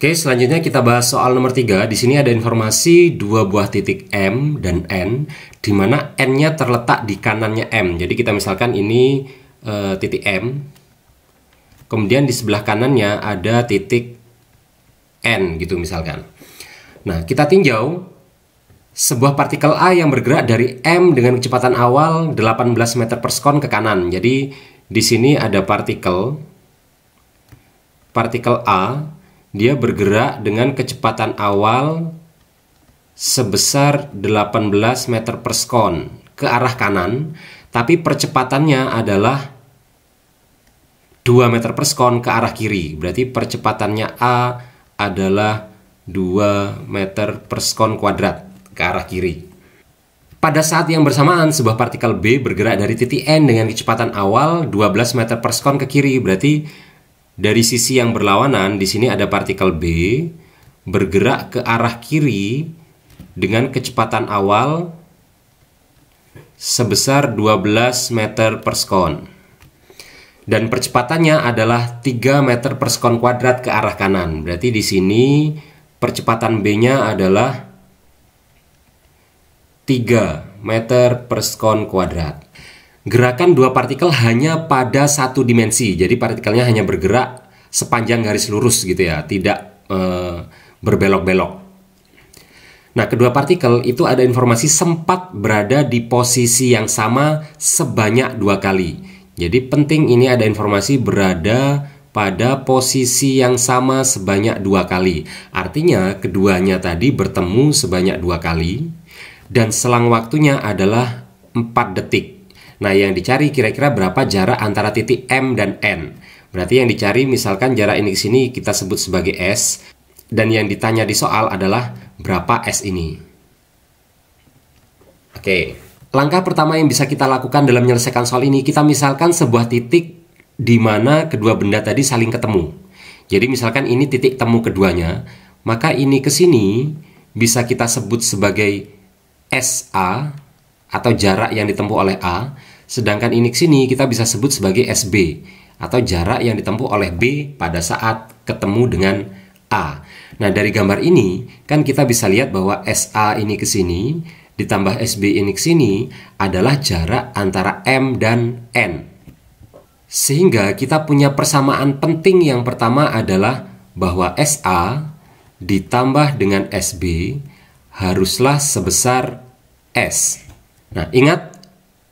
Oke, selanjutnya kita bahas soal nomor 3. Di sini ada informasi dua buah titik M dan N, di mana N-nya terletak di kanannya M. Jadi kita misalkan ini e, titik M, kemudian di sebelah kanannya ada titik N gitu misalkan. Nah, kita tinjau sebuah partikel A yang bergerak dari M dengan kecepatan awal 18 meter per sekon ke kanan. Jadi di sini ada partikel partikel A dia bergerak dengan kecepatan awal sebesar 18 meter per sekon ke arah kanan, tapi percepatannya adalah 2 meter per sekon ke arah kiri. Berarti percepatannya A adalah 2 meter per sekon kuadrat ke arah kiri. Pada saat yang bersamaan, sebuah partikel B bergerak dari titik N dengan kecepatan awal 12 meter per sekon ke kiri. Berarti dari sisi yang berlawanan, di sini ada partikel B bergerak ke arah kiri dengan kecepatan awal sebesar 12 meter per sekon. Dan percepatannya adalah 3 meter per sekon kuadrat ke arah kanan. Berarti di sini percepatan B-nya adalah 3 meter per sekon kuadrat gerakan dua partikel hanya pada satu dimensi. Jadi partikelnya hanya bergerak sepanjang garis lurus gitu ya, tidak e, berbelok-belok. Nah, kedua partikel itu ada informasi sempat berada di posisi yang sama sebanyak dua kali. Jadi penting ini ada informasi berada pada posisi yang sama sebanyak dua kali. Artinya keduanya tadi bertemu sebanyak dua kali dan selang waktunya adalah 4 detik. Nah, yang dicari kira-kira berapa jarak antara titik M dan N. Berarti yang dicari misalkan jarak ini ke sini kita sebut sebagai S dan yang ditanya di soal adalah berapa S ini. Oke, langkah pertama yang bisa kita lakukan dalam menyelesaikan soal ini, kita misalkan sebuah titik di mana kedua benda tadi saling ketemu. Jadi misalkan ini titik temu keduanya, maka ini ke sini bisa kita sebut sebagai SA atau jarak yang ditempuh oleh A Sedangkan ini sini kita bisa sebut sebagai SB atau jarak yang ditempuh oleh B pada saat ketemu dengan A. Nah, dari gambar ini kan kita bisa lihat bahwa SA ini ke sini ditambah SB ini ke sini adalah jarak antara M dan N. Sehingga kita punya persamaan penting yang pertama adalah bahwa SA ditambah dengan SB haruslah sebesar S. Nah, ingat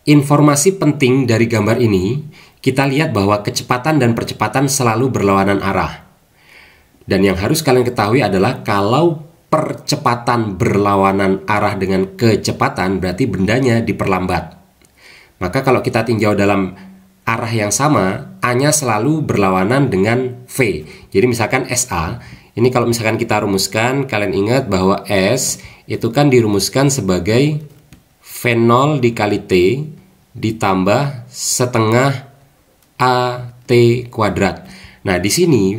Informasi penting dari gambar ini, kita lihat bahwa kecepatan dan percepatan selalu berlawanan arah. Dan yang harus kalian ketahui adalah kalau percepatan berlawanan arah dengan kecepatan berarti bendanya diperlambat. Maka kalau kita tinjau dalam arah yang sama, A-nya selalu berlawanan dengan V. Jadi misalkan SA, ini kalau misalkan kita rumuskan, kalian ingat bahwa S itu kan dirumuskan sebagai V0 dikali T ditambah setengah AT kuadrat. Nah, di sini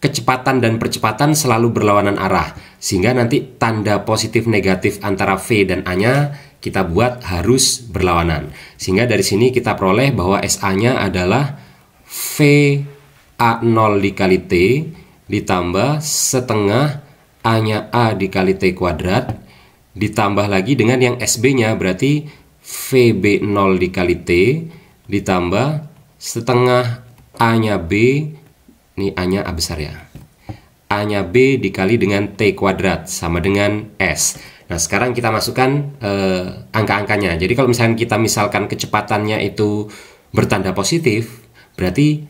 kecepatan dan percepatan selalu berlawanan arah, sehingga nanti tanda positif negatif antara V dan A-nya kita buat harus berlawanan. Sehingga dari sini kita peroleh bahwa SA-nya adalah V A0 dikali T ditambah setengah A-nya A dikali T kuadrat ditambah lagi dengan yang SB-nya berarti VB0 dikali T ditambah setengah A-nya B. Ini A-nya A besar ya. A-nya B dikali dengan T kuadrat sama dengan S. Nah sekarang kita masukkan eh, angka-angkanya. Jadi kalau misalnya kita misalkan kecepatannya itu bertanda positif Berarti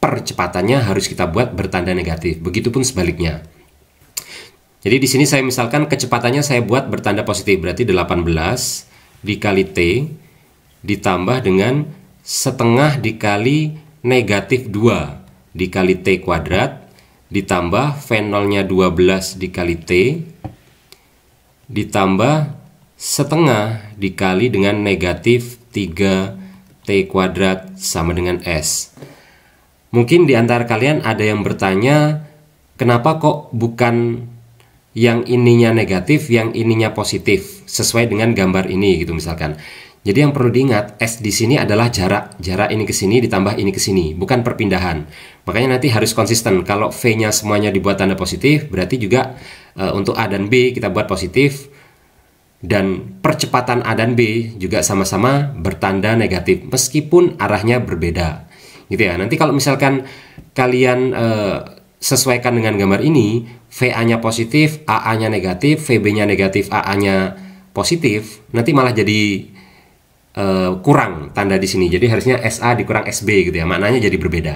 percepatannya harus kita buat bertanda negatif. Begitupun sebaliknya. Jadi di sini saya misalkan kecepatannya saya buat bertanda positif berarti 18 dikali T ditambah dengan setengah dikali negatif 2 dikali T kuadrat ditambah V0 nya 12 dikali T ditambah setengah dikali dengan negatif 3 T kuadrat sama dengan S. Mungkin di antara kalian ada yang bertanya kenapa kok bukan yang ininya negatif, yang ininya positif, sesuai dengan gambar ini gitu misalkan. Jadi yang perlu diingat, S di sini adalah jarak. Jarak ini ke sini ditambah ini ke sini, bukan perpindahan. Makanya nanti harus konsisten. Kalau V-nya semuanya dibuat tanda positif, berarti juga e, untuk A dan B kita buat positif. Dan percepatan A dan B juga sama-sama bertanda negatif, meskipun arahnya berbeda. Gitu ya. Nanti kalau misalkan kalian e, sesuaikan dengan gambar ini, VA-nya positif, AA-nya negatif, VB-nya negatif, AA-nya positif, nanti malah jadi uh, kurang tanda di sini. Jadi harusnya SA dikurang SB gitu ya. Maknanya jadi berbeda.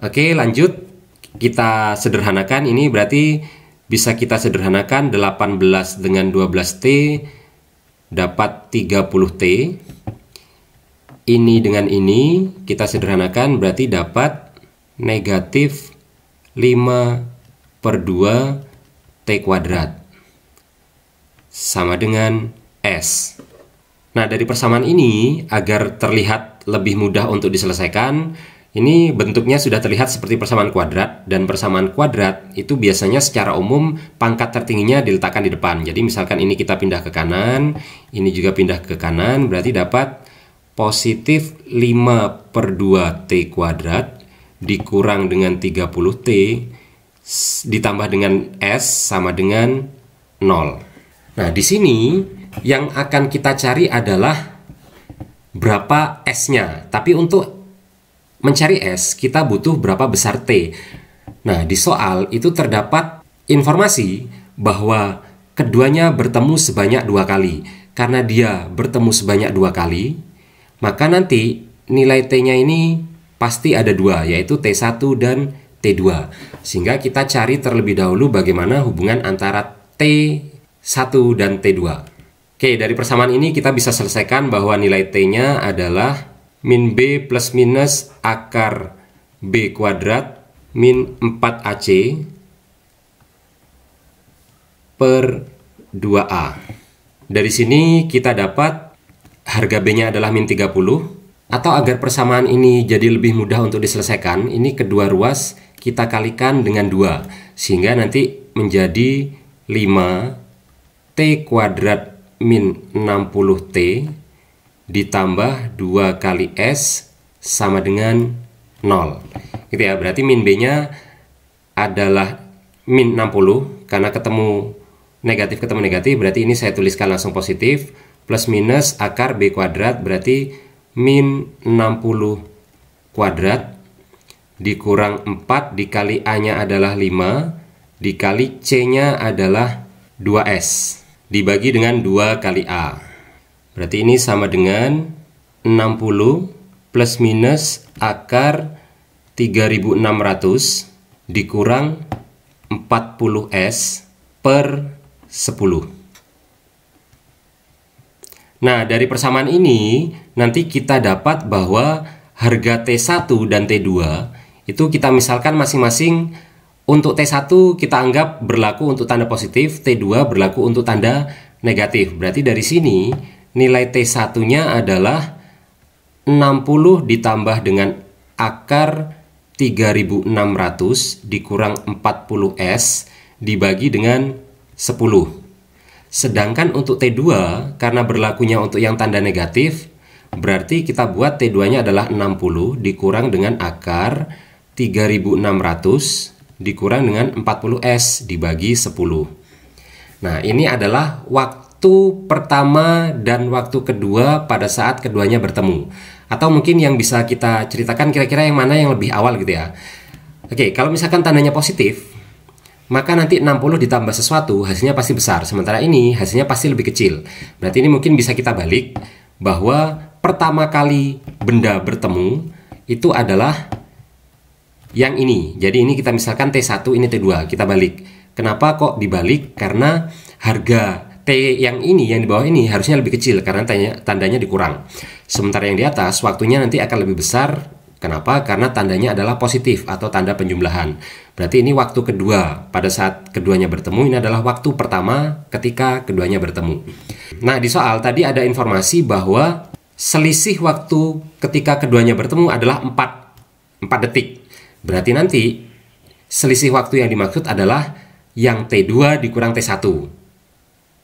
Oke, lanjut kita sederhanakan ini berarti bisa kita sederhanakan 18 dengan 12T dapat 30T. Ini dengan ini kita sederhanakan berarti dapat negatif 5 per 2 T kuadrat sama dengan S. Nah, dari persamaan ini, agar terlihat lebih mudah untuk diselesaikan, ini bentuknya sudah terlihat seperti persamaan kuadrat, dan persamaan kuadrat itu biasanya secara umum pangkat tertingginya diletakkan di depan. Jadi misalkan ini kita pindah ke kanan, ini juga pindah ke kanan, berarti dapat positif 5 per 2 T kuadrat dikurang dengan 30T ditambah dengan S sama dengan 0. Nah, di sini yang akan kita cari adalah berapa S-nya. Tapi untuk mencari S, kita butuh berapa besar T. Nah, di soal itu terdapat informasi bahwa keduanya bertemu sebanyak dua kali. Karena dia bertemu sebanyak dua kali, maka nanti nilai T-nya ini pasti ada dua, yaitu T1 dan T2. Sehingga kita cari terlebih dahulu bagaimana hubungan antara T1 dan T2. Oke, dari persamaan ini kita bisa selesaikan bahwa nilai T-nya adalah min B plus minus akar B kuadrat min 4AC per 2A. Dari sini kita dapat harga B-nya adalah min 30 atau agar persamaan ini jadi lebih mudah untuk diselesaikan, ini kedua ruas kita kalikan dengan 2 sehingga nanti menjadi 5 T kuadrat min 60T ditambah 2 kali S sama dengan 0. Gitu ya, berarti min B-nya adalah min 60 karena ketemu negatif ketemu negatif berarti ini saya tuliskan langsung positif plus minus akar B kuadrat berarti min 60 kuadrat dikurang 4 dikali A-nya adalah 5 dikali C-nya adalah 2S dibagi dengan 2 kali A. Berarti ini sama dengan 60 plus minus akar 3600 dikurang 40S per 10. Nah, dari persamaan ini nanti kita dapat bahwa harga T1 dan T2 itu kita misalkan masing-masing untuk T1 kita anggap berlaku untuk tanda positif, T2 berlaku untuk tanda negatif. Berarti dari sini nilai T1-nya adalah 60 ditambah dengan akar 3600 dikurang 40S dibagi dengan 10. Sedangkan untuk T2 karena berlakunya untuk yang tanda negatif berarti kita buat T2-nya adalah 60 dikurang dengan akar 3600 dikurang dengan 40S dibagi 10. Nah, ini adalah waktu pertama dan waktu kedua pada saat keduanya bertemu. Atau mungkin yang bisa kita ceritakan kira-kira yang mana yang lebih awal gitu ya. Oke, kalau misalkan tandanya positif, maka nanti 60 ditambah sesuatu hasilnya pasti besar. Sementara ini hasilnya pasti lebih kecil. Berarti ini mungkin bisa kita balik bahwa pertama kali benda bertemu itu adalah yang ini. Jadi ini kita misalkan T1 ini T2, kita balik. Kenapa kok dibalik? Karena harga T yang ini yang di bawah ini harusnya lebih kecil karena tandanya, tandanya dikurang. Sementara yang di atas waktunya nanti akan lebih besar. Kenapa? Karena tandanya adalah positif atau tanda penjumlahan. Berarti ini waktu kedua pada saat keduanya bertemu ini adalah waktu pertama ketika keduanya bertemu. Nah, di soal tadi ada informasi bahwa selisih waktu ketika keduanya bertemu adalah 4 4 detik. Berarti nanti selisih waktu yang dimaksud adalah yang T2 dikurang T1.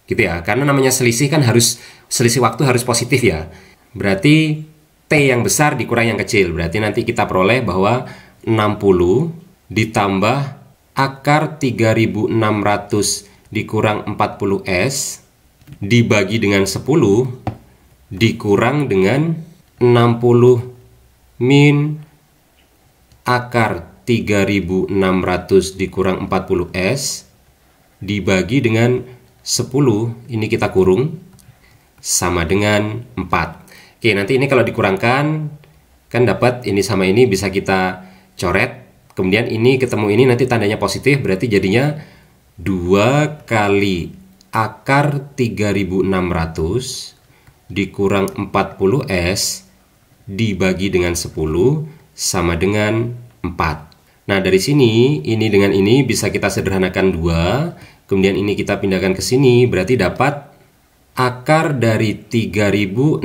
Gitu ya. Karena namanya selisih kan harus selisih waktu harus positif ya. Berarti T yang besar dikurang yang kecil. Berarti nanti kita peroleh bahwa 60 ditambah akar 3600 dikurang 40S dibagi dengan 10 dikurang dengan 60 min akar 3600 dikurang 40S dibagi dengan 10 ini kita kurung sama dengan 4 Oke nanti ini kalau dikurangkan kan dapat ini sama ini bisa kita coret kemudian ini ketemu ini nanti tandanya positif berarti jadinya 2 kali akar 3600 dikurang 40S dibagi dengan 10 sama dengan 4. Nah, dari sini, ini dengan ini bisa kita sederhanakan 2. Kemudian ini kita pindahkan ke sini, berarti dapat akar dari 3600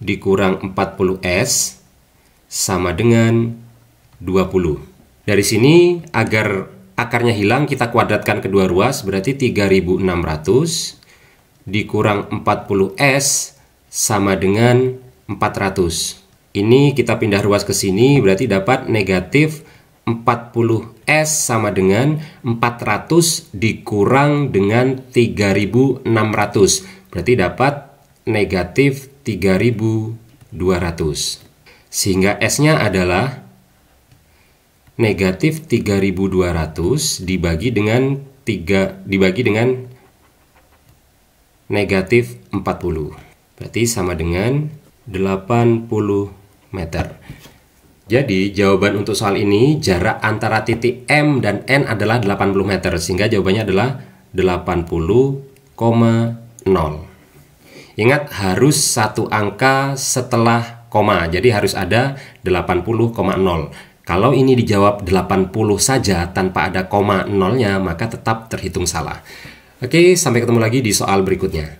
dikurang 40S sama dengan 20. Dari sini, agar akarnya hilang, kita kuadratkan kedua ruas, berarti 3600 dikurang 40S sama dengan 400. Ini kita pindah ruas ke sini berarti dapat negatif 40S sama dengan 400 dikurang dengan 3600. Berarti dapat negatif 3200. Sehingga S-nya adalah negatif 3200 dibagi dengan 3 dibagi dengan negatif 40. Berarti sama dengan 80 meter. Jadi jawaban untuk soal ini jarak antara titik M dan N adalah 80 meter sehingga jawabannya adalah 80,0. Ingat harus satu angka setelah koma. Jadi harus ada 80,0. Kalau ini dijawab 80 saja tanpa ada koma nolnya maka tetap terhitung salah. Oke, sampai ketemu lagi di soal berikutnya.